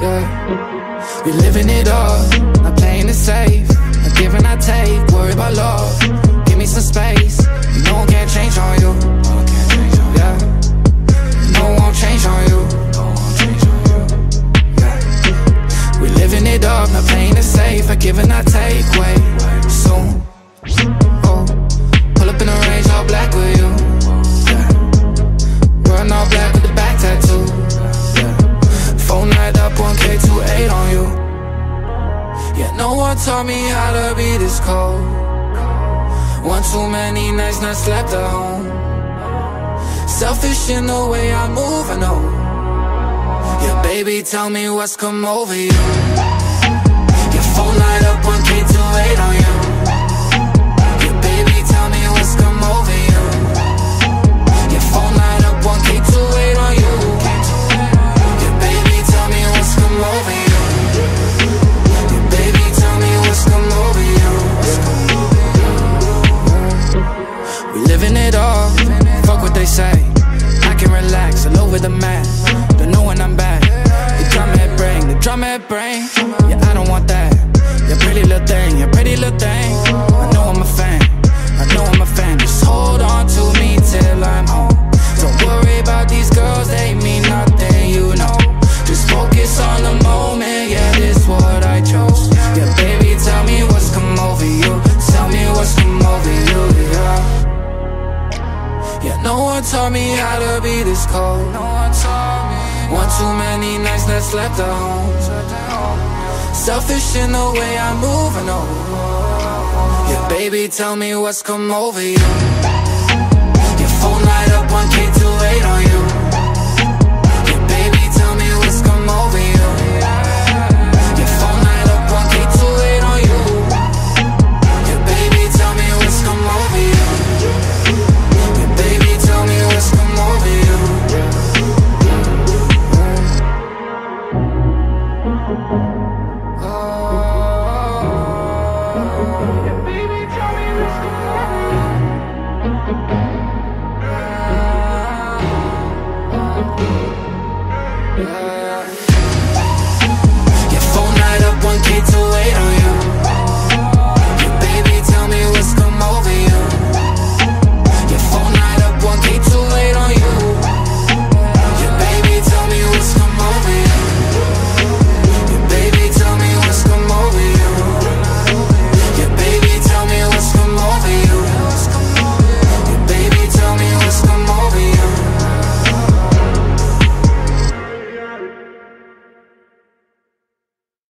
Yeah, we living it up, not playing it safe. I give and I take, worry about love. Give me some space, no one can change on you. Yeah, no one will change on you. Yeah, we living it up, not playing it safe. I give and I take, wait, soon. One taught me how to be this cold. One too many nights not slept at home. Selfish in the way I move, I know. Yeah, baby, tell me what's come over you. The mat. Don't know when I'm back. The drum head brain, the drum head brain. Yeah, I don't want that. Taught me how to be this cold. No one taught me. One too many nights that slept at home. Selfish in the way I move, I know. Yeah, baby, tell me what's come over you. Your phone light up